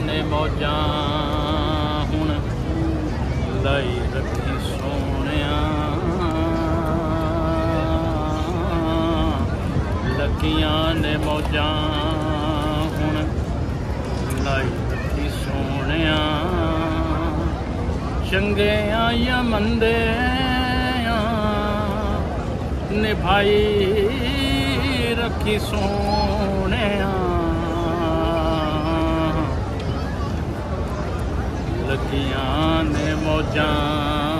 ਨੇ ਮੌਜਾਂ ਹੁਣ ਲਾਈ ਰੱਖੀ ਸੋਹਣਿਆ ਲੱਗੀਆਂ ਨੇ ਮੌਜਾਂ ਹੁਣ ਲਾਈ ਰੱਖੀ ਸੋਹਣਿਆ ਚੰਗੇ ਆ ਜਾਂ ਮੰਦੇ ਆ ਨਿਭਾਈ ਰੱਖੀ ਸੋਹਣਿਆ सखियां ने मौजां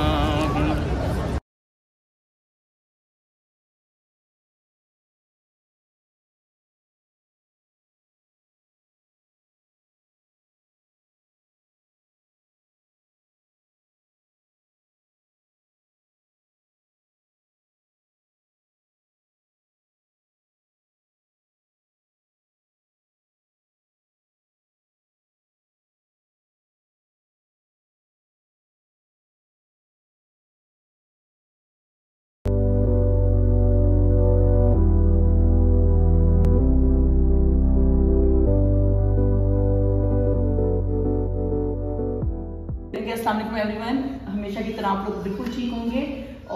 अस्सलाम एवरीवन हमेशा की तरह आप लोग बिल्कुल ठीक होंगे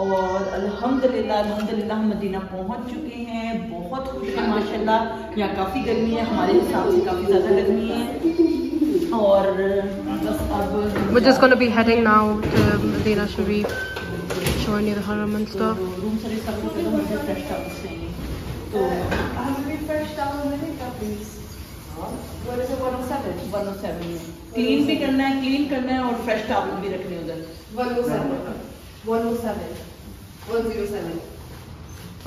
और अल्हम्दुलिल्लाह अल्हम्दुलिल्लाह हम मदीना पहुँच चुके हैं। बहुत खुश है माशाल्लाह। यहाँ काफ़ी गर्मी है हमारे हिसाब से काफ़ी ज़्यादा गर्मी है। और बस अब We're just gonna be heading now to Medina Sharif, showing you the haram and stuff. Room service का तो मुझे फ्रेश टाउन चाहिए तो What is it, 107? 107 में क्लीन भी करना है क्लीन करना है और फ्रेश टावल भी रखने हैं उधर 107. 107. 107.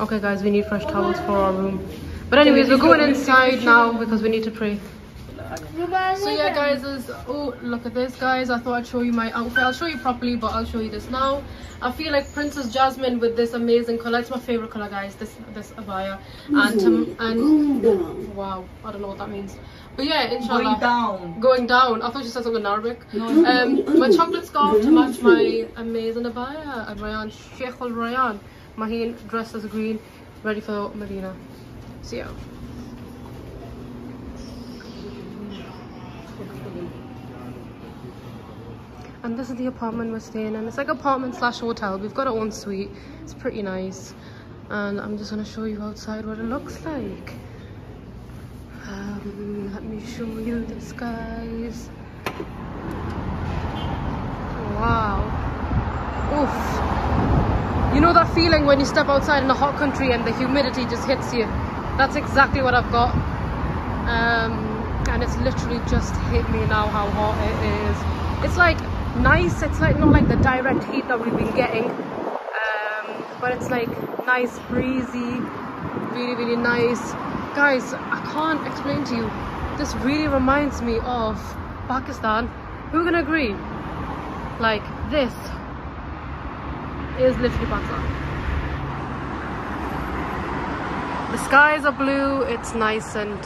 Okay, guys, we need fresh towels for our room. But anyways, we're going inside now because we need to pray. So yeah, guys, there's, oh look at this, guys. I thought I'd show you my outfit. I'll show you properly, but I'll show you this now. I feel like Princess Jasmine with this amazing color. It's my favorite color, guys. This this abaya and um, and wow, I don't know what that means. But yeah, inshallah. Going down. Going down. I thought you said something in Arabic. Um, my chocolate scarf to match my amazing abaya at Rayan, Sheikh Al Rayan. Maheen dressed as green, ready for Medina. See ya. And this is the apartment we're staying in. It's like apartment slash hotel. We've got our own suite. It's pretty nice. And I'm just gonna show you outside what it looks like. Um, let me show you this, guys. Wow. Oof. You know that feeling when you step outside in a hot country and the humidity just hits you? That's exactly what I've got. Um, and it's literally just hit me now how hot it is. It's like nice, it's like not like the direct heat that we've been getting. Um, but it's like nice, breezy, really, really nice Guys, I can't explain to you. This really reminds me of Pakistan. Who can agree? Like this is literally Pakistan. The skies are blue, it's nice and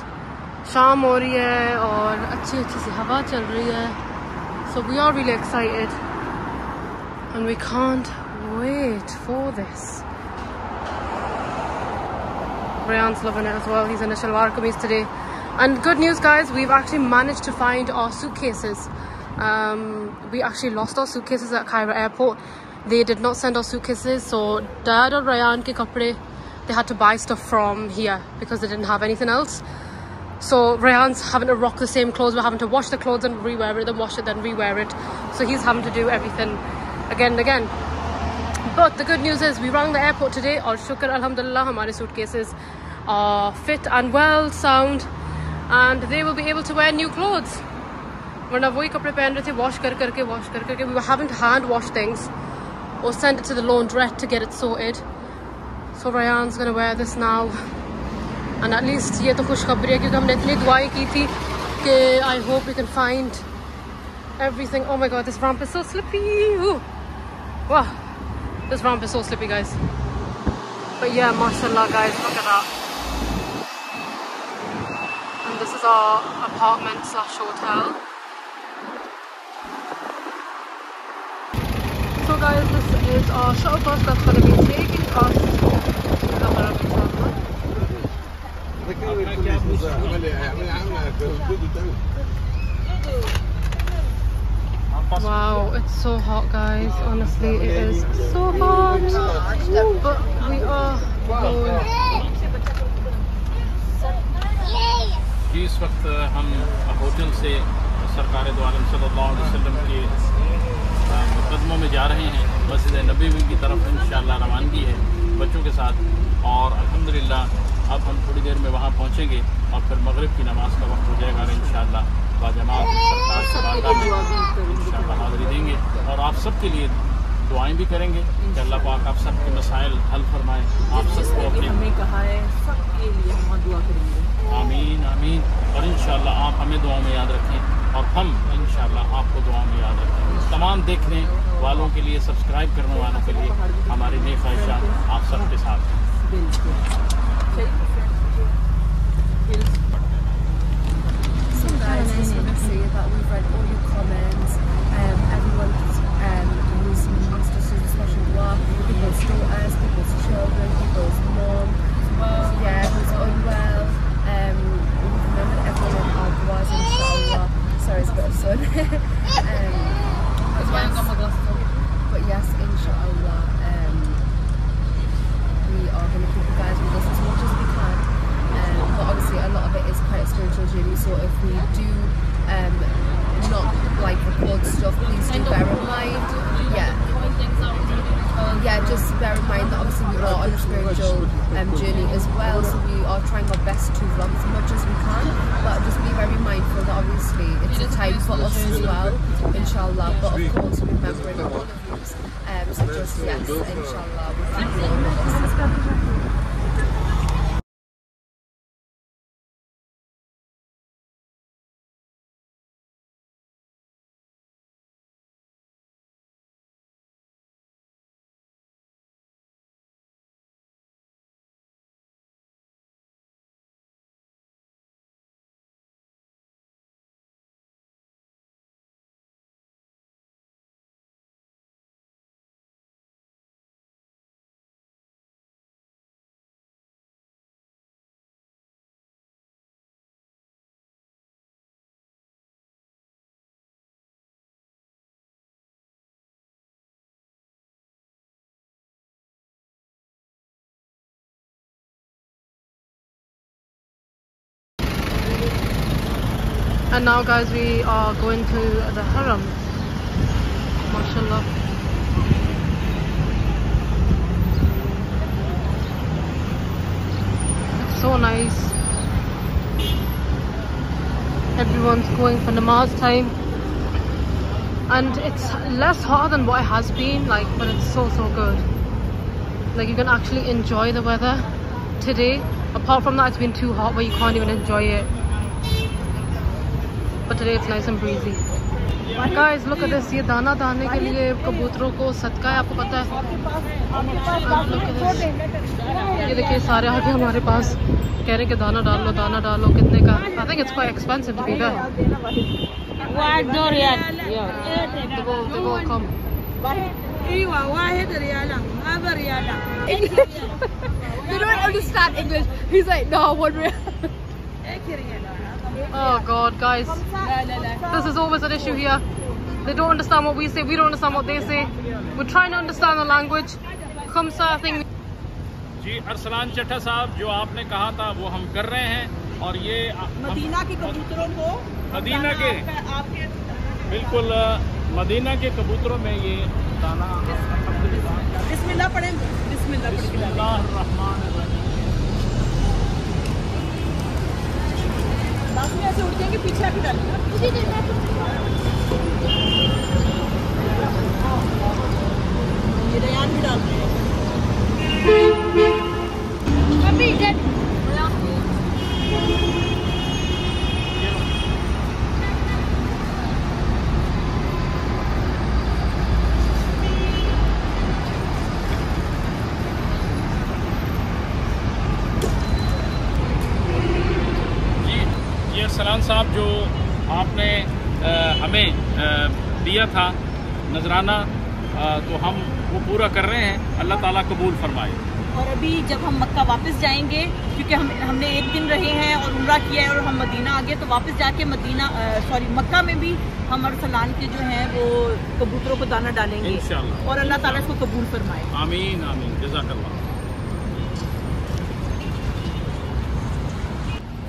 शाम हो रही है और अच्छी अच्छी सी हवा चल रही है so we are really excited and we can't wait for this Rayan's loving it as well he's in a shalwar kameez today and good news guys we've actually managed to find our suitcases um, we actually lost our suitcases at Cairo airport they did not send our suitcases so dad or Rayan ke kapde they had to buy stuff from here because they didn't have anything else so Rayan's having to rock the same clothes. We're having to wash the clothes and rewear it, then wash it, then rewear it. So he's having to do everything again and again. But the good news is we rang the airport today. Al shukr, alhamdulillah, hamare suitcases are fit and well, sound, and they will be able to wear new clothes. वरना वही कपड़े पहन रहे थे wash कर करके wash कर करके we were having to hand wash things or send it to the laundrette to get it sorted. So Rayan's gonna wear this now. And at least ये तो खुशखबरी है क्योंकि हमने इतनी दुआएं की थी कि I hope we can find everything oh my god this ramp is so slippy Ooh. wow this ramp is so slippy guys. But yeah mashallah guys look at that. And this is our apartment slash hotel. So guys this is our shuttle bus that's going to be taking us to the Haram inshallah Wow, it's so hot, guys. Honestly, it is so hot. But we are going. इस वक्त हम hotel से सरकार दो आलम सल्लल्लाहु अलैहि वसल्लम के मुकदमों में जा रहे हैं मस्जिद नबी की तरफ़ इन रवानगी है बच्चों के साथ और अल्हम्दुलिल्लाह अब हम थोड़ी देर में वहाँ पहुँचेंगे और फिर मगरिब की नमाज़ का वक्त हो जाएगा इन बाजमात सरकार से बारगाह में इंशाअल्लाह हाज़िरी देंगे आप सबके लिए दुआएँ भी करेंगे। कि अल्लाह पाक आप सबके मसाइल हल फरमाए। आप सबको कि अपने हमें कहा है सबके लिए हम दुआ करेंगे। आमीन आमीन। और इन आप हमें दुआ में याद रखें। और हम इन आपको दुआ में याद रखें। तमाम देखने वालों के लिए सब्सक्राइब करने वालों के लिए हमारी नई ख्वाहिशात आप सबके साथ हैं। People's daughters, people's children, people's mom, yeah, who's unwell. Um, we've remembered everyone in our duas, inshallah. Sorry, it's a bit of sun. um, but yes, but yes, inshallah. Um, we are going to keep you guys with us as much as we can. Um, but obviously, a lot of it is quite a spiritual journey. So if we do um, not like record stuff, please do bear in mind. Yeah. Yeah, just bear in mind that obviously we are on a spiritual um, journey as well, so we are trying our best to vlog as much as we can, but just be very mindful that obviously it's a time for us as well, inshallah, but of course remembering all of these. Um, so just yes, inshallah, we'll keep you all with us as well. And now, guys, we are going to the Haram. MashaAllah. It's so nice. Everyone's going for namaz time. And it's less hot than what it has been, like, but it's so, so good. Like, you can actually enjoy the weather today. Apart from that, it's been too hot where you can't even enjoy it. But today it's nice and breezy. Guys, look at this. ये दाना दाने के लिए कबूतरों को सदका है आपको पता है. ये देखिए सारे आके हमारे पास कह रहे हैं कि दाना डाल लो दाना डाल लो कितने का be there. They will, they will come. They don't understand English. He's like, no, one real. Oh god, guys. This is always an issue here. They don't understand what we say, we don't understand what they say. We're trying to understand the language. Khamsa thing. जी अरसलान चट्टा साहब जो आपने कहा था वो हम कर रहे हैं और ये मदीना के कबूतरों को मदीना के आपके बिल्कुल मदीना के कबूतरों में ये दाना बिस्मिल्लाह पढ़ें बिस्मिल्लाह पढ़ के बिस्मिल्लाहिर्रहमानिर्रहीम। में ऐसे उठ जाएँगे पीछे आके डालिए ये रेयान भी डाल रहे हैं ये अरसलान साहब जो आपने अ, हमें दिया था नजराना तो हम वो पूरा कर रहे हैं। अल्लाह ताला कबूल फरमाए। और अभी जब हम मक्का वापस जाएँगे क्योंकि हम हमने एक दिन रहे हैं और उम्र किया है और हम मदीना आ गए तो वापस जाके मदीना सॉरी मक्का में भी हम अरसलान के जो हैं वो कबूतरों को दाना डालेंगे। और अल्लाह ताला इसको कबूल फरमाए। आमीन आमीन। जजाकल्लाह।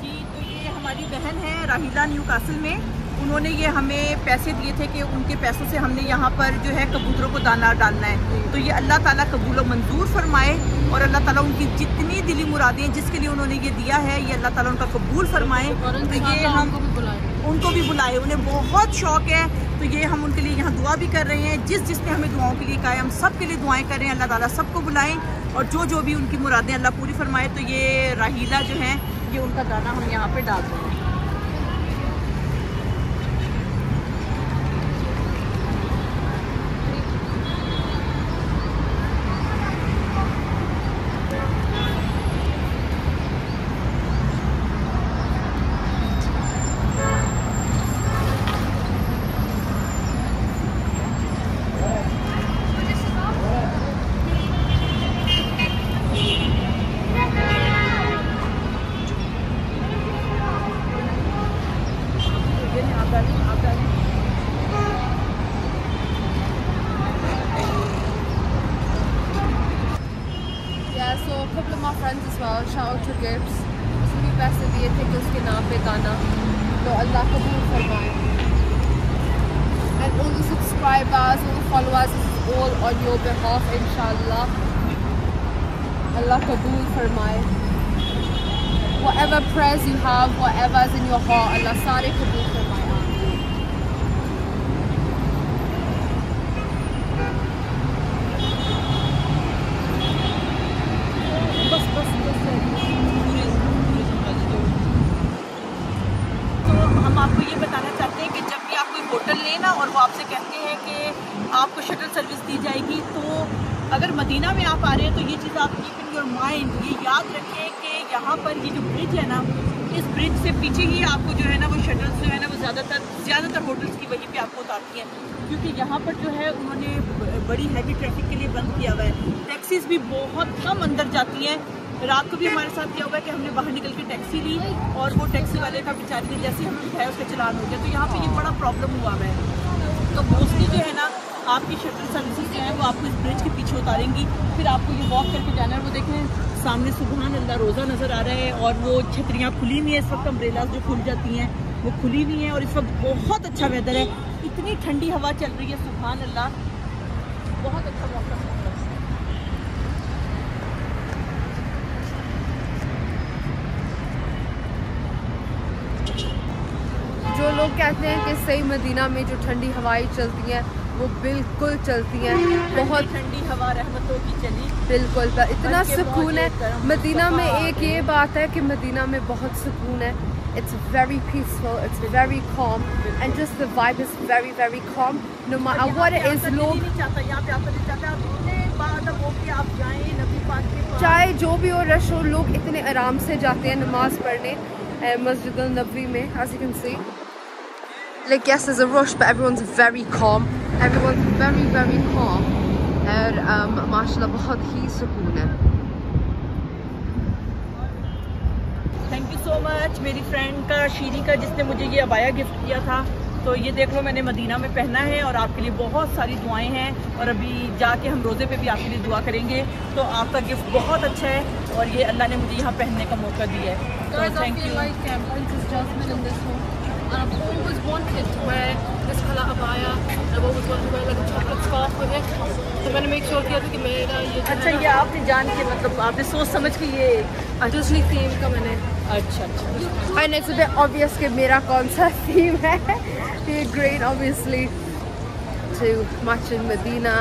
जी तो ये हमारी बहन है राहिला न्यू कासल में। उन्होंने ये हमें पैसे दिए थे कि उनके पैसों से हमने यहाँ पर जो है कबूतरों को दाना डालना है। तो ये अल्लाह ताला कबूल मंजूर फरमाए और अल्लाह ताला उनकी जितनी दिली मुरादें हैं जिसके लिए उन्होंने ये दिया है ये अल्लाह ताला उनका कबूल फरमाए। तो ये हम उनको भी बुलाए। उन्हें बहुत शौक है। तो ये हम उनके लिए यहाँ दुआ भी कर रहे हैं। जिस जिसने हमें दुआओं के लिए कहा है हम सब के लिए दुआएँ कर रहे हैं। अल्लाह ताला सबको बुलाएँ और जो जो भी उनकी मुरादें अल्लाह पूरी फरमाए तो ये राहीला जो है ये उनका दाना हम यहाँ पे डाल रहे हैं। Prayers you have, whatever is in your heart, Allah sare ये याद रखें कि यहाँ पर ये जो ब्रिज है ना, इस ब्रिज से पीछे ही आपको जो है ना वो शटल्स जो है ना वो ज़्यादातर ज़्यादातर होटल्स की वहीं पे आपको उतारती हैं। क्योंकि यहाँ पर जो है उन्होंने बड़ी हैवी ट्रैफ़िक के लिए बंद किया हुआ है। टैक्सीज भी बहुत कम अंदर जाती हैं। रात को भी हमारे साथ क्या हुआ है कि हमने बाहर निकल के टैक्सी ली और वो टैक्सी वाले का बेचारी ने जैसे हमें उठाया उसका चलान हो गया। तो यहाँ पे ये बड़ा प्रॉब्लम हुआ है। तो मोस्टली जो है ना, आपकी शटल सर्विसेज़ जो है वो आपको इस ब्रिज के पीछे उतारेंगी। फिर आपको ये वॉक करके जाना है। वो देखें सामने सुबहान अल्लाह रोज़ा नज़र आ रहा है और वो छतरियाँ खुली हुई हैं। इस वक्त अम्ब्रेलाज जो खुल जाती हैं, वो खुली हुई हैं और इस वक्त बहुत अच्छा वेदर है। इतनी ठंडी हवा चल रही है सुबहान अल्लाह। बहुत अच्छा मौसम है। जो लोग कहते हैं कि सही मदीना में जो ठंडी हवाएँ चलती हैं वो बिल्कुल चलती हैं। बहुत ठंडी हवा रहमतों की चली। बिल्कुल इतना सुकून है। मदीना में एक ये बात है कि मदीना में बहुत सुकून है। It's very peaceful it's very calm and just the vibe is very very calm. No matter what it is लोग नहीं चाहता यहाँ पे आकर नहीं चाहता आप इतने बादब हो के आप जाएँ नबी पाक के पास। चाहे जो भी हो रश हो लोग इतने आराम से जाते हैं नमाज़ पढ़ने मस्जिद नबी में as you can see like yes there's a rush but everyone's very calm. Everyone's very very calm. और um, माशाल्लाह बहुत ही सुकून है थैंक यू सो मच मेरी फ्रेंड का शीरी का जिसने मुझे ये अबाया गिफ्ट किया था। तो ये देख लो मैंने मदीना में पहना है और आपके लिए बहुत सारी दुआएँ हैं। और अभी जाके हम रोज़े पे भी आपके लिए दुआ करेंगे। तो आपका गिफ्ट बहुत अच्छा है और ये अल्लाह ने मुझे यहाँ पहनने का मौका दिया है। तो thank you like um, Princess Jasmine in this one. And I've always wanted to wear this colour abaya. I've always wanted to wear like a chocolate scarf with it. तो मैंने make sure किया था कि मेरा ये जो अच्छा है ये आपने जान के मतलब आपने सोच समझ के ये ना, Disney theme का मैंने अच्छा अच्छा And it's a bit obvious कि मेरा कौन सा theme है ये green obviously to match in Medina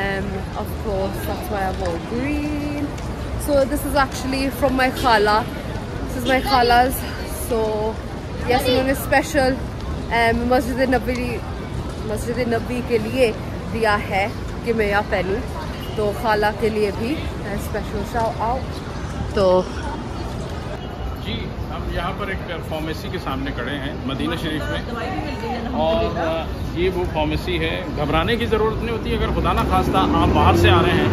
um, of course that's why I wore green so this is actually from my khala this is my khala's so yes उन्होंने special um, मस्जिद नबी मस्जिद नबी के लिए दिया है कि मैं यहाँ पहनूँ तो खाला के लिए भी स्पेशल शाउट आउट तो जी, हम यहाँ पर एक फार्मेसी के सामने खड़े हैं, मदीना शरीफ में। और ये वो फार्मेसी है, घबराने की ज़रूरत नहीं होती, अगर खुदा ना खास्ता आप बाहर से आ रहे हैं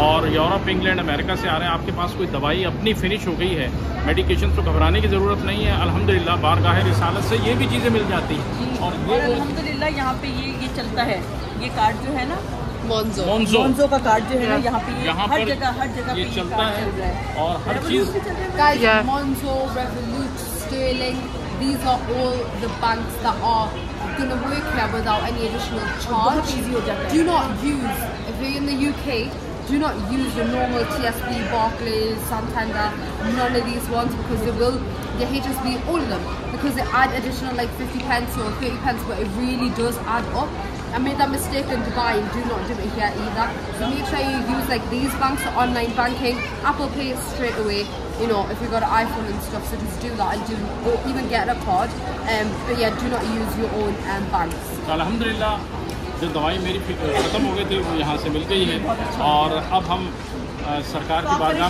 और यूरोप इंग्लैंड अमेरिका से आ रहे हैं। आपके पास कोई दवाई अपनी फिनिश हो गई है? मेडिकेशन तो घबराने की ज़रूरत नहीं है। अल्हम्दुलिल्लाह बारगाह रिसालत से ये भी चीज़ें मिल जाती हैं। और ये अल्हम्दुलिल्लाह यहाँ पे ये ये चलता है। ये कार्ड जो है ना. मोन्जो मोन्जो का कार्ड जो है ना यहाँ पे यहाँ हर जगह हर जगह ये पे चलता है। और हर चीज़ है? Monzo, Revolut, Sterling, these are all the banks that are to work here without any additional charge. हो जाता है। Do not use, if you're in the UK, do not use your normal TSB, Barclays, Santander, none of these ones because they will, the HSB, all of them, because they add additional like 50 pence or 30 pence, but it really does add up. I made that mistake in Dubai and do not do it here either. So make sure you use like these banks, online banking, Apple Pay straight away, you know, if you've got an iPhone and stuff, so just do that and do, or even get a card. Um, but yeah, do not use your own um, banks. Alhamdulillah, जो दवाई मेरी ख़त्म हो गई थी वो यहाँ से मिल गई है। और अब हम सरकार तो की बात बारगाह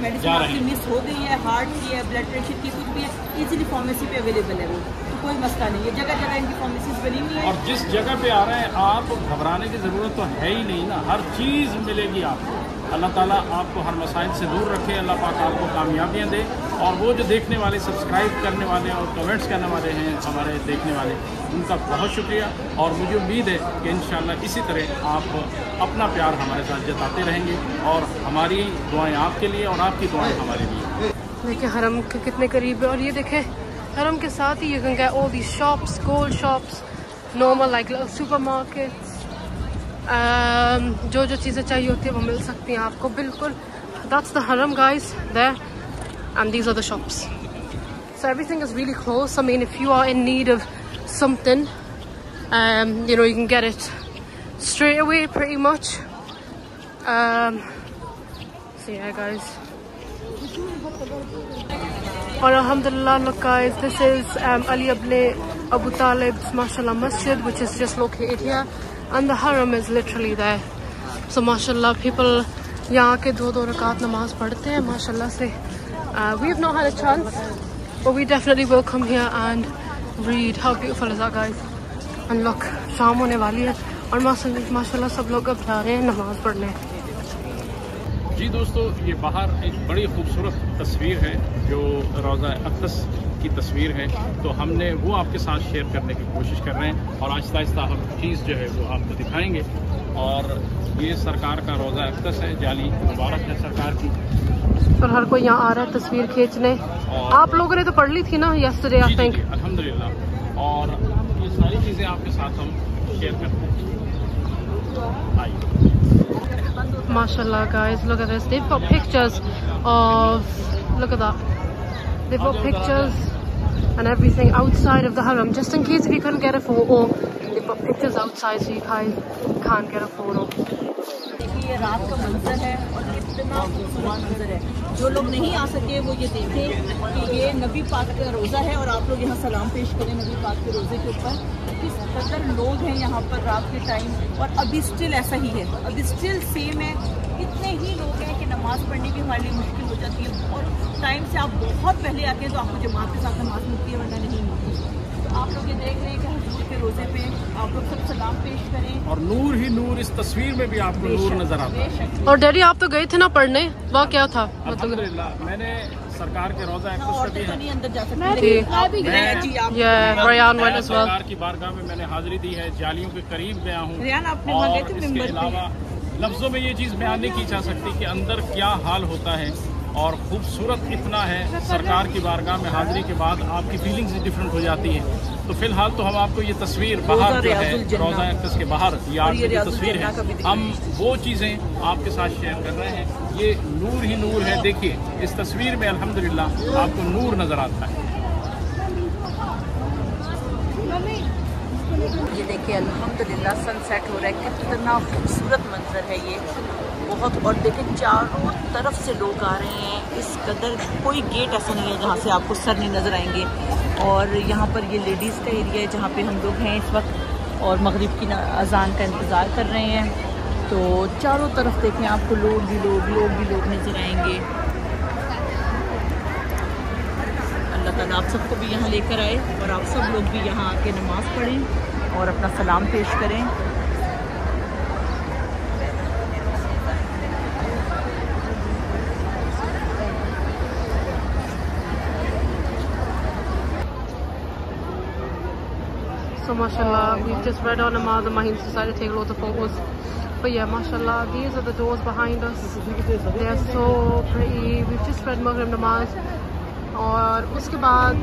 में जा रहे हैं। मिस हो गई है हार्ट की है ब्लड प्रेशर की कुछ भी है इजीली फार्मेसी पे अवेलेबल है वो। तो कोई मसला नहीं है जगह जगह इनकी फार्मेसीज बनी हुई है। और जिस जगह पे आ रहे हैं आप घबराने की ज़रूरत तो है ही नहीं ना। हर चीज़ मिलेगी आपको। अल्लाह ताला आपको हर मसाइल से दूर रखे, अल्लाह पाक आपको कामयाबियाँ दे। और वो जो देखने वाले सब्सक्राइब करने वाले और कमेंट्स करने वाले हैं, हमारे देखने वाले, उनका बहुत शुक्रिया। और मुझे उम्मीद है कि इन इसी तरह आप अपना प्यार हमारे साथ जताते रहेंगे और हमारी दुआएँ आपके लिए और आपकी दुआएँ हमारे लिए। देखिए, हरम के कितने करीब है। और ये देखें, हरम के साथ ही you get all the shops gold shops normal like supermarkets जो जो चीज़ें चाहिए होती है वो मिल सकती हैं आपको बिल्कुल दैट्स द हरम guys there and these are the shops So everything is really close. I mean, if you are in need of something, um, you know, you can get it straight away pretty much. Um, so yeah, guys. Or Alhamdulillah, look guys, this is um, Ali Able Abu Talib's Mashallah Masjid, which is just located here. And the Haram is literally there. So Mashallah, people यहाँ के दो दो रकात नमाज़ पढ़ते हैं माशाल्लाह से uh, we've not had a chance but we definitely will come here and read how beautiful is that guys and look शाम होने वाली है और माशाल्लाह सब लोग अब जा रहे हैं नमाज़ पढ़ने जी दोस्तों ये बाहर एक बड़ी खूबसूरत तस्वीर है जो रोज़ा अक्दस की तस्वीर है तो हमने वो आपके साथ शेयर करने की कोशिश कर रहे हैं और आहिस्ता आहिस्ता हम चीज़ जो है वो आपको दिखाएँगे और ये सरकार का रोज़ा अक्दस है जाली मुबारक है सरकार की और हर कोई यहाँ आ रहा है तस्वीर खींचने आप लोगों ने तो पढ़ ली थी ना यस्टरडे आई थिंक और ये सारी चीज़ें आपके साथ हम शेयर करते हैं Mashallah, guys, look at this. They've got pictures of. Look at that. They've got pictures and everything outside of the haram, just in case if you couldn't get a photo. They've got pictures outside, so you guys can't get a photo. ये रात का मंजर है और कितना खूबसूरत मंजर है। जो लोग नहीं आ सके वो ये देखें कि ये नबी पाक का रोज़ा है और आप लोग यहाँ सलाम पेश करें नबी पाक के रोज़े के ऊपर। किस कदर लोग हैं यहाँ पर रात के टाइम और अभी स्टिल ऐसा ही है। अभी स्टिल सेम है। इतने ही लोग हैं कि नमाज़ पढ़ने की हमारे लिए मुश्किल हो जाती है और टाइम से आप बहुत पहले आते हैं तो आपको जमात के साथ नमाज़ मिलती है वरना नहीं मिलती तो आप लोग ये देख रहे हैं कि हजूर के रोज़े पे आप लोग सब सलाम पेश करें। और नूर ही नूर इस तस्वीर में भी आपको नूर नज़र आता है। और डैडी आप तो गए थे ना पढ़ने? वहाँ क्या था? मतलब मैंने सरकार के रोज़ा तो है. सरकार की बारगाह में मैंने हाजिरी दी है जालियों के करीब गया हूँ और इसके अलावा लफ्ज़ों में ये चीज़ बयान नहीं की जा सकती कि अंदर क्या हाल होता है। और खूबसूरत इतना है सरकार की बारगाह में हाजिरी के बाद आपकी फीलिंग्स डिफरेंट हो जाती हैं। तो फ़िलहाल तो हम आपको ये तस्वीर बाहर जो है रोज़ा अक्दस के बाहर ये और ये जो तस्वीर जन्ना का भी है हम वो चीज़ें आपके साथ शेयर कर रहे हैं। ये नूर ही नूर है। देखिए इस तस्वीर में अल्हम्दुलिल्लाह आपको नूर नज़र आता है। ये देखिए अल्हम्दुलिल्लाह सनसेट हो रहा है। कितना खूबसूरत मंजर है ये। बहुत, और देखें चारों तरफ़ से लोग आ रहे हैं। इस कदर कोई गेट ऐसा नहीं है जहाँ से आपको सर नहीं नज़र आएँगे। और यहाँ पर ये लेडीज़ का एरिया है जहाँ पे हम लोग हैं इस वक्त, और मगरिब की अजान का इंतज़ार कर रहे हैं। तो चारों तरफ़ देखें, आपको लोग भी लोग लोग भी लोग नज़र आएँगे। अल्लाह ताला आप सबको भी यहाँ लेकर आए, और आप सब लोग भी यहाँ आके नमाज़ पढ़ें, और अपना सलाम पेश करें। So mashallah, we've just read our namaz and Maheen decided to take loads of photos. But yeah, mashallah, these are the doors behind us. They are so pretty. We've just read Maghrib namaz. और उसके बाद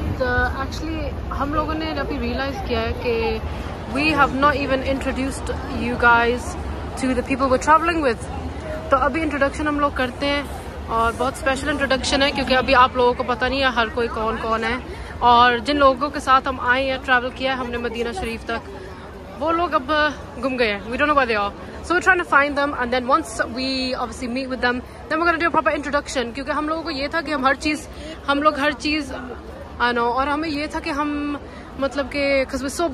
actually uh, हम लोगों ने अभी realise किया है कि we have not even introduced you guys to the people we're travelling with तो अभी इंट्रोडक्शन हम लोग करते हैं और बहुत स्पेशल इंट्रोडक्शन है क्योंकि अभी आप लोगों को पता नहीं है हर कोई कौन कौन है और जिन लोगों के साथ हम आए हैं ट्रैवल किया है हमने मदीना शरीफ तक, वो लोग अब घूम गए हैं। We don't know they are so we try to find them and then once we obviously meet with them then we do proper introduction क्योंकि हम लोगों को ये था कि हम हर चीज़, हम लोग हर चीज़ नो और हमें ये था कि हम मतलब कि because we so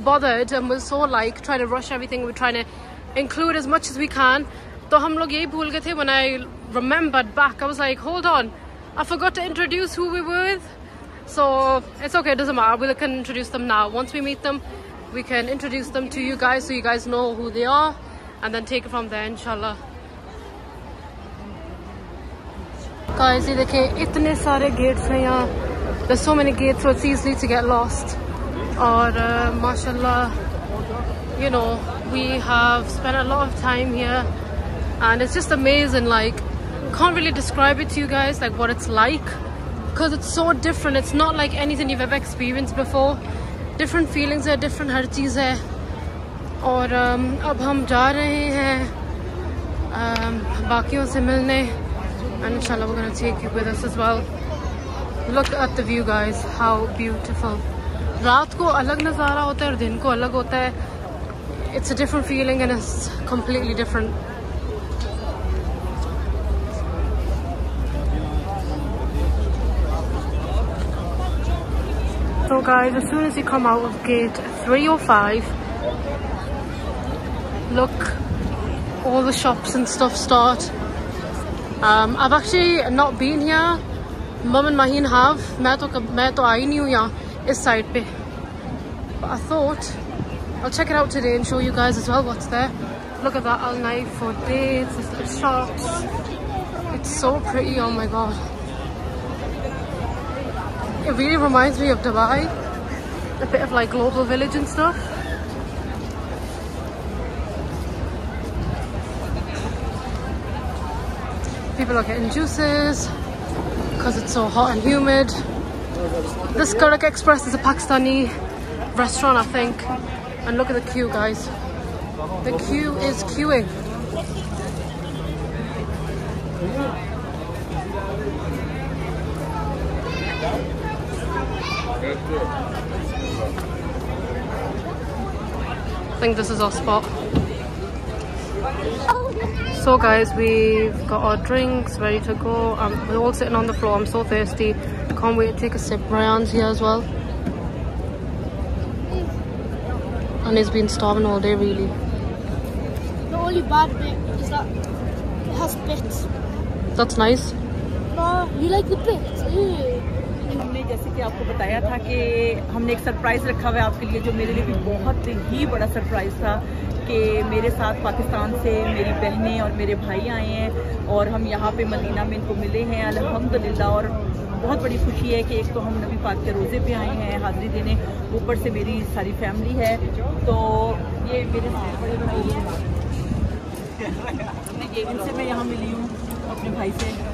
so like try to rush everything we try to include as much we Khan तो हम लोग यही भूल गए थे one I remember back I was like hold on I for introduce who we with so it's okay it doesn't matter we can introduce them now once we meet them we can introduce them to you guys so you guys know who they are and then take it from there inshallah guys ये देखें इतने सारे gates हैं यहाँ there's so many gates so it's easy to get lost और uh, mashallah you know we have spent a lot of time here and it's just amazing like can't really describe it to you guys like what it's like because it's so different it's not like anything you've ever experienced before different feelings are different हर चीज़ है और um, अब हम जा रहे हैं um, बाकियों से मिलने and inshallah we're going to take you with us as well look at the view guys how beautiful रात को अलग नज़ारा होता है और दिन को अलग होता है it's a different feeling and it's completely different So guys, as soon as you come out of gate 305, look, all the shops and stuff start. Um, I've actually not been here. Mum and Maheen have. मैं तो मैं तो आई नहीं हूँ यहाँ इस side पे. But I thought I'll check it out today and show you guys as well what's there. Look at that Al Naif for dates, the shops. It's so pretty, oh my god. It really reminds me of Dubai. A bit of like global village and stuff. People are getting juices because it's so hot and humid. This Karak Express is a Pakistani restaurant, I think. And look at the queue, guys. The queue is queuing. Think this is our spot. So guys, we've got our drinks ready to go. Um, we're all sitting on the floor. I'm so thirsty. Can't wait to take a sip. Ryan's here as well. And he's been starving all day really. The only bad bit is that it has bits. That's nice. No, you like the bits? Ew. जैसे कि आपको बताया था कि हमने एक surprise रखा हुआ है आपके लिए, जो मेरे लिए भी बहुत ही बड़ा सरप्राइज़ था कि मेरे साथ पाकिस्तान से मेरी बहनें और मेरे भाई आए हैं और हम यहाँ पे मदीना में इनको मिले हैं। अल्हम्दुलिल्लाह, और बहुत बड़ी खुशी है कि एक तो हम नबी पाक के रोज़े पे आए हैं, हाज़िरी देने। ऊपर से मेरी सारी फैमिली है। तो ये मेरे बड़े भाई हैं। इनसे मैं यहाँ मिली हूँ अपने भाई से।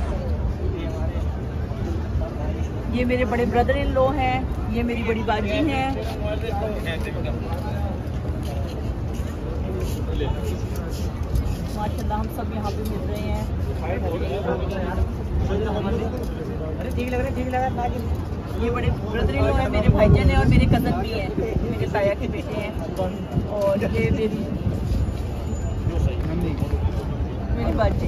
ये मेरे बड़े ब्रदर इन लो हैं, ये मेरी बड़ी बाजी हैं। माशाल्लाह, हम सब यहाँ पे मिल रहे हैं। ठीक लग रहा है ठीक लग रहा है ये बड़े ब्रदर इन लो हैं, मेरे भाईजान हैं और मेरे कज़न भी हैं, मेरे ताया के बेटे हैं। और ये मेरी मेरी बाजी।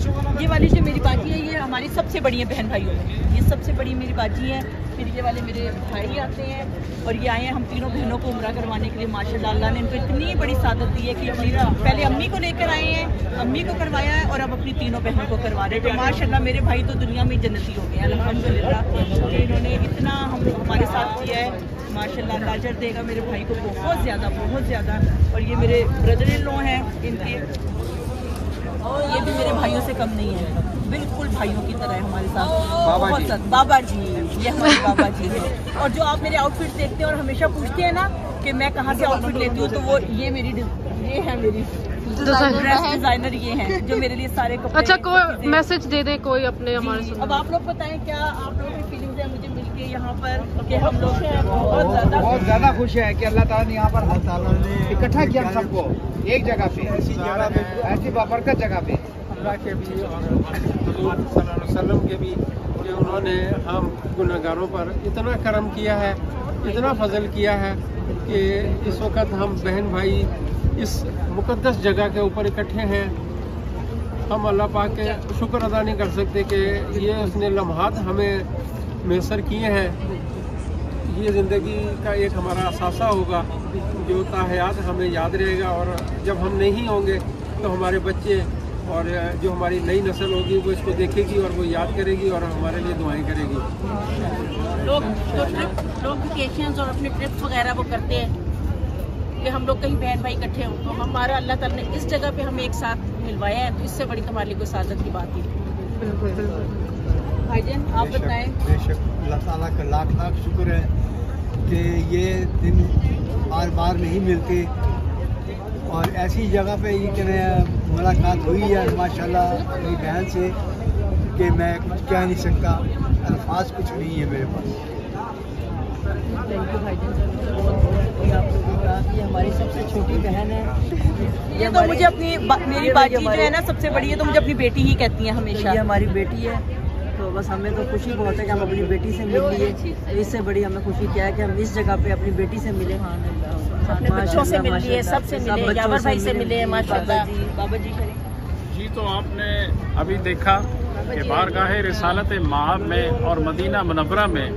ये वाली जो मेरी बाजी है, ये हमारी सबसे बड़ी है बहन भाइयों में। ये सबसे बड़ी मेरी बाजी है। फिर ये वाले मेरे भाई आते हैं और ये आए हैं हम तीनों बहनों को उम्र करवाने के लिए अल्लाह ने इनको इतनी बड़ी सादत दी है कि अपनी पहले अम्मी को लेकर आए हैं, अम्मी को करवाया है और अब अपनी तीनों बहनों को करवा रहे हैं। तो माशाल्लाह मेरे भाई तो दुनिया में जन्नती हो गए अल्हम्दुलिल्लाह। कि इन्होंने इतना हम हमारे साथ किया है, माशाल्लाह अजर देगा मेरे भाई को बहुत ज़्यादा बहुत ज़्यादा। और ये मेरे ब्रदर इन लो हैं, इनके। ये भी मेरे भाइयों से कम नहीं है। बिल्कुल भाइयों की तरह है हमारे साथ। बाबा बहुत जी। बाबा जी। ये हमारे बाबा जी है। और जो आप मेरे आउटफिट देखते हैं और हमेशा पूछते हैं ना कि मैं कहाँ से आउटफिट लेती हूँ तो वो ये मेरी ये है मेरी ड्रेस डिज़ाइनर ये हैं जो मेरे लिए सारे कपड़े अच्छा कोई मैसेज दे दे कोई अपने हमारे अब आप लोग बताएँ क्या आप लोगों की फीलिंग्स है मुझे मिलके यहाँ पर कि हम लोग बहुत ज़्यादा बहुत ज़्यादा खुश है कि अल्लाह ताला ने यहाँ पर ताला ने इकट्ठा किया सबको एक जगह पे ऐसी जगह पे ऐसी बाबरकत जगह पे। अल्लाह के भी और हजूर सल्लल्लाहु अलैहि वसल्लम के भी कि उन्होंने हम गुनागारों पर इतना करम किया है इतना फजल किया है कि इस वक्त हम बहन भाई इस मुकद्दस जगह के ऊपर इकट्ठे हैं। हम अल्लाह पाक के शुक्र अदा नहीं कर सकते कि ये उसने लम्हात हमें मैसर किए हैं ये ज़िंदगी का एक हमारा असासा होगा जो ताहयात हमें याद रहेगा और जब हम नहीं होंगे तो हमारे बच्चे और जो हमारी नई नस्ल होगी वो इसको देखेगी और वो याद करेगी और हमारे लिए दुआएँ करेगी। लोग तो ट्रिप लोग वेकेशन और अपने ट्रिप वगैरह वो करते हैं कि हम लोग कहीं बहन भाई इकट्ठे हों तो हमारा अल्लाह ताला ने इस जगह पे हमें एक साथ मिलवाया है तो इससे बड़ी तो हमारे लिए कोई सादत की बात है बिल्कुल बिल्कुल। भाईजान आप बताएँ। बेशक। अल्लाह ताला का लाख लाख शुक्र है कि ये दिन बार बार नहीं मिलते। और ऐसी जगह पे ये कह मुलाकात हुई है माशाल्लाह अपनी बहन से कि मैं कुछ कह नहीं सकता। अल्फाज कुछ नहीं है मेरे पास। थैंक यू भाईजान सर बहुत बहुत आप लोगों का ये हमारी सबसे छोटी बहन है। ये तो मुझे अपनी बा, मेरी बाजी जो है ना सबसे बड़ी है तो मुझे अपनी बेटी ही कहती है हमेशा ये हमारी बेटी है। तो बस हमें तो खुशी बहुत है कि हम अपनी बेटी से मिल लिए। तो इससे बड़ी हमें खुशी क्या है कि हम इस जगह पे अपनी बेटी से मिले। अपने बच्चों से मिल लिए सबसे मिले यावर भाई से मिले। माशाल्लाह। बाबा जी। करें। जी तो आपने अभी देखा कि बारगाह रिसालत माब में और मदीना मनवरा में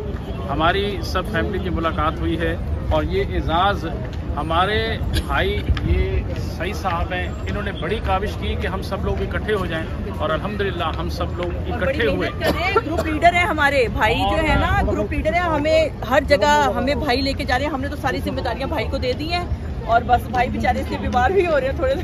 हमारी सब फैमिली की मुलाकात हुई है और ये एजाज़ हमारे भाई ये सही साहब हैं। इन्होंने बड़ी काविश की कि हम सब लोग इकट्ठे हो जाएँ और अल्हम्दुलिल्लाह हम सब लोग इकट्ठे हुए। ग्रुप लीडर है हमारे। भाई जो है ना ग्रुप लीडर है हमें हर जगह हमें भाई लेके जा रहे हैं। हमने तो सारी जिम्मेदारियाँ भाई को दे दी हैं और बस भाई बेचारे इसके बीमार भी हो रहे हैं थोड़े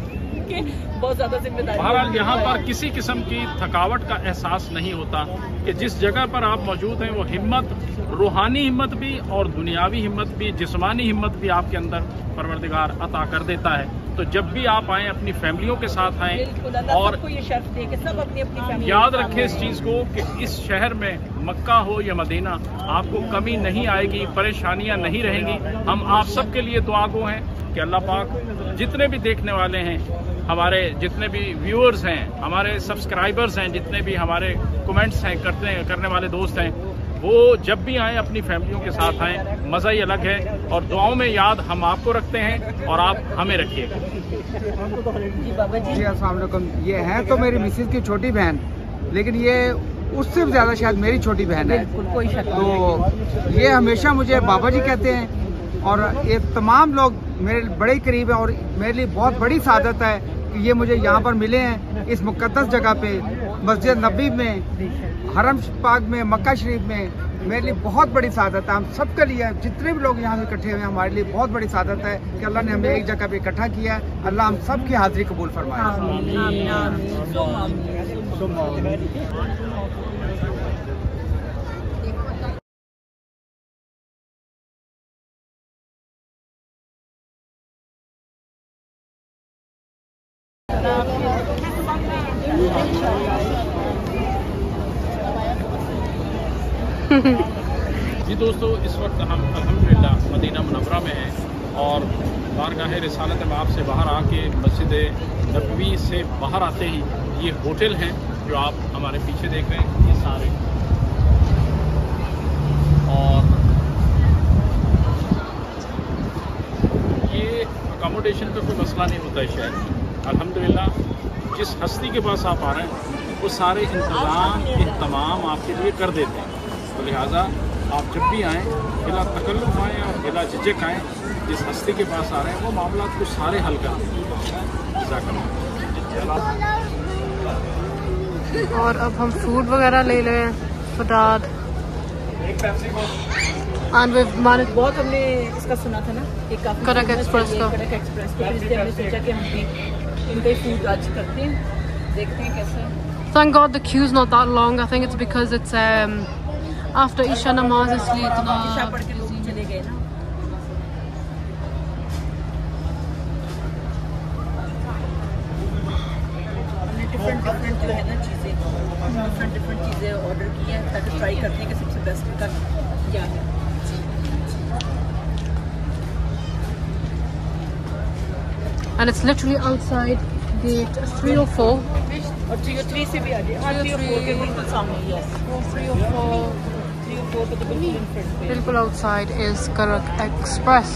के बहुत ज़्यादा ज़िम्मेदारी बहरहाल यहाँ पर किसी किस्म की थकावट का एहसास नहीं होता कि जिस जगह पर आप मौजूद हैं वो हिम्मत रूहानी हिम्मत भी और दुनियावी हिम्मत भी जिस्मानी हिम्मत भी आपके अंदर परवरदिगार अता कर देता है। तो जब भी आप आएँ अपनी फैमिलियों के साथ आएँ और ये शर्फ दे के सब अपनी अपनी फैमिली याद रखें इस चीज़ को कि इस शहर में मक्का हो या मदीना आपको कमी नहीं आएगी परेशानियाँ नहीं रहेंगी। हम आप सबके लिए दुआ गो हैं कि अल्लाह पाक जितने भी देखने वाले हैं हमारे जितने भी व्यूअर्स हैं हमारे सब्सक्राइबर्स हैं जितने भी हमारे कमेंट्स हैं करते हैं करने वाले दोस्त हैं वो जब भी आएँ अपनी फैमिलियों के साथ आएँ मज़ा ही अलग है और दुआओं में याद हम आपको रखते हैं और आप हमें रखिएगा जी बाबा जी। जी अस्सलाम वालेकुम ये है तो मेरी मिसेज की छोटी बहन लेकिन ये उससे भी ज़्यादा शायद मेरी छोटी बहन है। कोई शक तो ये हमेशा मुझे बाबा जी कहते हैं और ये तमाम लोग मेरे बड़े करीब हैं और मेरे लिए बहुत बड़ी सादत है कि ये मुझे यहाँ पर मिले हैं इस मुकदस जगह पे मस्जिद नबी में हरम पाक में मक्का शरीफ में मेरे लिए बहुत बड़ी सादत है हम सबके लिए जितने भी लोग यहाँ से इकट्ठे हुए हैं हमारे लिए बहुत बड़ी सादत है कि अल्लाह ने हमें एक जगह पे इकट्ठा किया है अल्लाह हम सब की हाजिरी कबूल फरमाए जी दोस्तों, इस वक्त हम अलहमदिल्ला मदीना मुनवरा में हैं और बारगाह रिसालत माब से बाहर आके मस्जिद नबवी से बाहर आते ही ये होटल हैं जो आप हमारे पीछे देख रहे हैं, ये सारे। और ये अकोमोडेशन का कोई मसला नहीं होता है शायद। अल्हम्दुलिल्लाह, जिस हस्ती के पास आप आ रहे हैं, वो सारे इंतज़ाम तमाम आपके लिए कर देते हैं। लिहाजा आप जब भी आएँ बिला तकल्लुफ आएँ और बिला झिझक आएँ जिस हस्ती के पास आ रहे हैं वो मामला को सारे हल कर और अब हम फ़ूड वगैरह ले रहे हैं फटाद। And we've managed बहुत हमने इसका सुना था ना कि काफ़ी कड़क एक्सप्रेस का। कड़क एक्सप्रेस तो इसलिए हमने सोचा कि हम भी इनका ही फ़ूड आज करते हैं देखते हैं कैसा Thank God the queue's not that long. I think it's because it's um, after Isha namaz इसलिए ईशा इतना पढ़ के लोग चले गए ना हमने डिफरेंट डिफरेंट जो है ना चीज़ें डिफरेंट डिफरेंट चीज़ें ऑर्डर की हैं ताकि ट्राई करते हैं कि सबसे बेस्ट का क्या है। And it's literally outside gate 304 और थ्री थ्री से भी आगे। हाँ थ्री फोर के बिल्कुल सामने यस 304 थ्री और फोर पे तो बिल्कुल outside is Karak Express.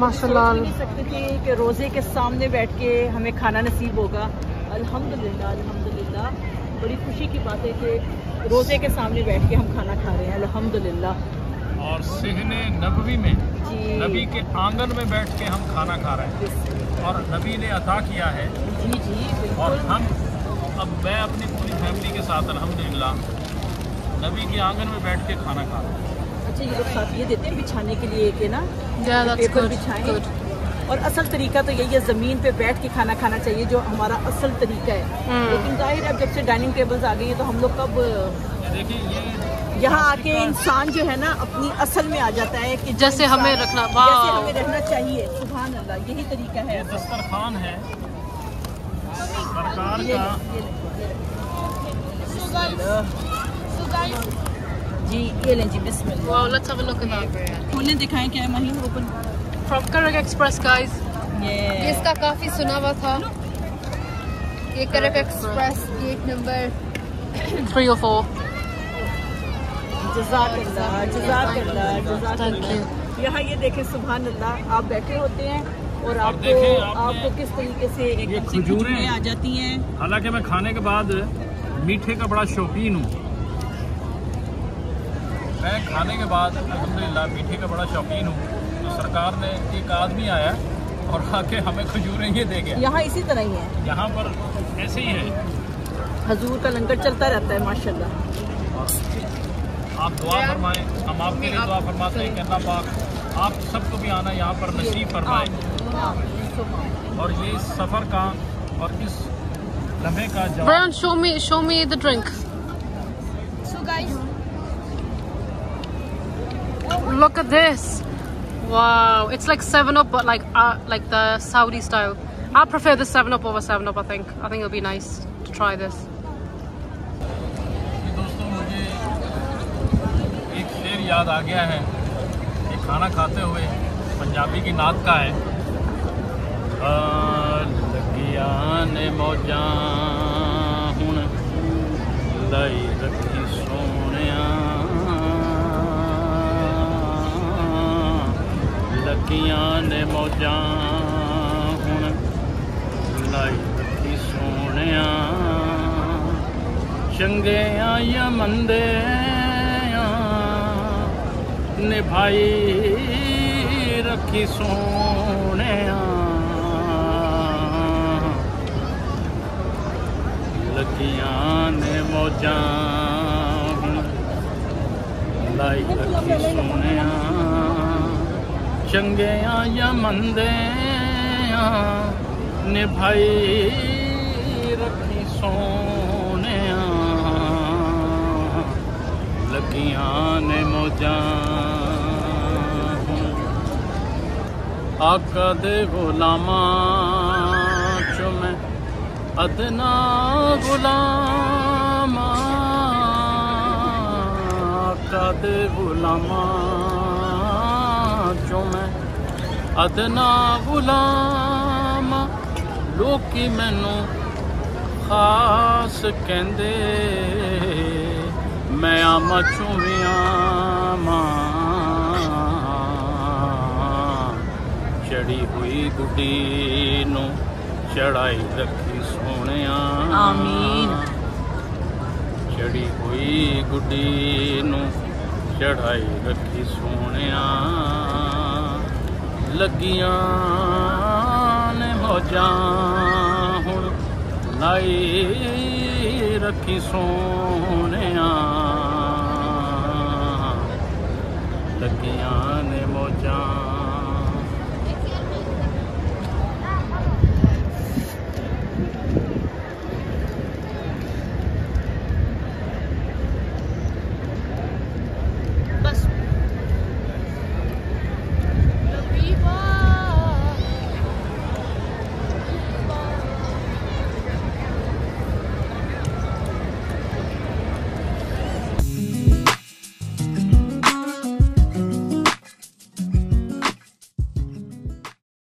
माशाल्लाह नहीं सकते थे कि रोज़े के सामने बैठ के हमें खाना नसीब होगा। अल्हम्दुलिल्लाह अल्हम्दुलिल्लाह। बड़ी खुशी की बात है कि रोज़े के सामने बैठ के हम खाना खा रहे हैं अल्हम्दुलिल्लाह। और सिहने नबवी में नबी के आँगन में बैठ के हम खाना खा रहे हैं। और नबी ने अता किया है। जी जी और बिल्कुल हम अब मैं अपनी पूरी फैमिली के साथ अल्हम्दुलिल्लाह नबी के आँगन में बैठ के खाना खा रहा हूँ। अच्छा ये लोग साथ ये देते हैं बिछाने के लिए कि ना पेपर बिछाएँ? और असल तरीका तो यही है ज़मीन पे बैठ के खाना खाना चाहिए जो हमारा असल तरीका है। हम्म। लेकिन ज़ाहिर है जब से डाइनिंग टेबल्स आ गई है तो हम लोग कब देखिए यहाँ आके इंसान जो है ना अपनी असल में आ जाता है कि जैसे हमें रखना- जैसे हमें रहना चाहिए। सुभान अल्लाह यही तरीका है। दस्तरखान है। सरकार का जी ये लें जी बिस्मिल्लाह। खोलने दिखाएँ क्या है महीन ओपन। ये इसका काफ़ी सुना हुआ था। ये करक एक्सप्रेस गेट नंबर 304 जजाकल्लाह जजाकल्लाह Thank you. जजाकल्लाह यहाँ ये देखें सुभान अल्लाह आप बैठे होते हैं। और आपको देखें आपको किस तरीके से ये खजूरें- खजूरें आ जाती हैं। हालाँकि मैं खाने के बाद मीठे का बड़ा शौकीन हूँ। मैं खाने के बाद अल्हम्दुलिल्लाह मीठे का बड़ा शौकीन हूँ। तो सरकार ने एक आदमी आया और आके हमें खजूरें ये दे गया। यहाँ इसी तरह ही है। यहाँ पर ऐसे ही है। हजूर का लंगर चलता रहता है माशाल्लाह। आप दुआ फरमाएँ हम आपके लिए दुआ फरमाते हैं कि अल्लाह पाक आप सबको भी आना यहाँ पर नसीब फरमाए। और ये इस सफ़र का और इस लम्हे का जवाब Brian show me show me the drink so guys, look at this wow it's like 7 up but like uh, like the Saudi style I prefer the 7 up over 7 up I think I think it'll be nice to try this दोस्तों मुझे एक शेर याद आ गया है ये खाना खाते हुए पंजाबी की नात का है लगिया ने मौजा हूँ लई रखी सोने लगिया ने मौजा हूँ लई चंगे आइया मंद रखी सोने आ। अखियाँ ने लाई अखी सोने चंगे या मंदे निभाई रखी सोने लगिया ने मौजा आका दे गुलामा ਅਦਨਾ ਗੁਲਾਮਾਂ ਆਕਾ ਦੇ ਗੁਲਾਮਾਂ ਚੋਂ ਮੈਂ? ਅਦਨਾ ਗੁਲਾਮ, ਲੋਕੀ ਮੈਨੂੰ ਖਾਸ ਕਹਿੰਦੇ, ਮੈਂ ਆਮਾ ਮਾਂ। ਚੜੀ ਹੋਈ ਗੁੱਡੀ ਨੂੰ ਚੜਾਈ ਰੱਖੀ ਸੋਹਣਿਆ। ਆਮੀਨ। ਚੜੀ ਹੋਈ ਗੁੱਡੀ ਨੂੰ ਚੜਾਈ ਰੱਖੀ ਸੋਹਣਿਆ। ਲੱਗੀਆਂ ਨੇ ਮੌਜਾਂ ਹੁਣ ਲਾਈ ਰੱਖੀ ਸੋਹਣਿਆ। ਲੱਗੀਆਂ ਨੇ